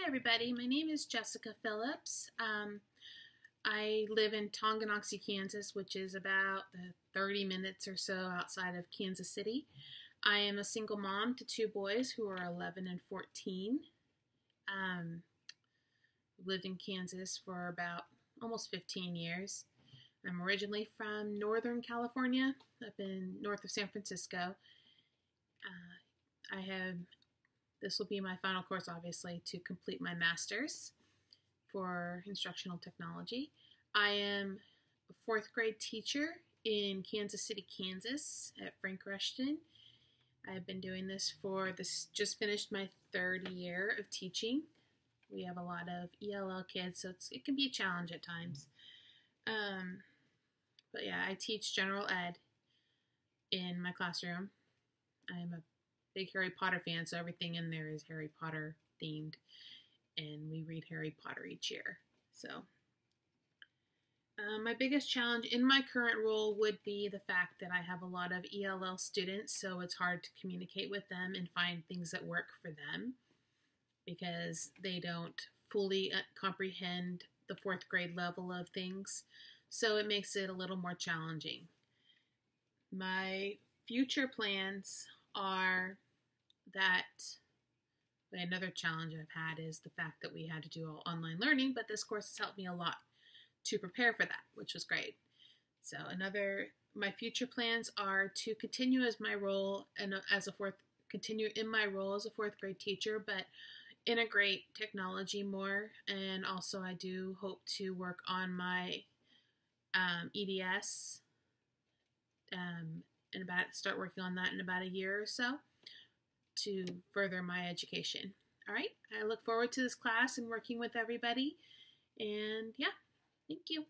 Hi, everybody. My name is Jessica Phillips. Um, I live in Tonganoxie, Kansas, which is about 30 minutes or so outside of Kansas City. I am a single mom to two boys who are 11 and 14. Um, lived in Kansas for about almost 15 years. I'm originally from Northern California, up in north of San Francisco. Uh, I have this will be my final course, obviously, to complete my master's for instructional technology. I am a fourth grade teacher in Kansas City, Kansas at Frank Rushton. I've been doing this for this, just finished my third year of teaching. We have a lot of ELL kids, so it can be a challenge at times. Um, but yeah, I teach general ed in my classroom. I'm a big Harry Potter fan, so everything in there is Harry Potter themed, and we read Harry Potter each year. So, uh, my biggest challenge in my current role would be the fact that I have a lot of ELL students, so it's hard to communicate with them and find things that work for them because they don't fully uh, comprehend the fourth grade level of things. So it makes it a little more challenging. My future plans are that another challenge I've had is the fact that we had to do all online learning, but this course has helped me a lot to prepare for that, which was great. So another my future plans are to continue as my role and as a fourth continue in my role as a fourth grade teacher, but integrate technology more. And also, I do hope to work on my um, EDS um, and about start working on that in about a year or so to further my education. All right, I look forward to this class and working with everybody. And yeah, thank you.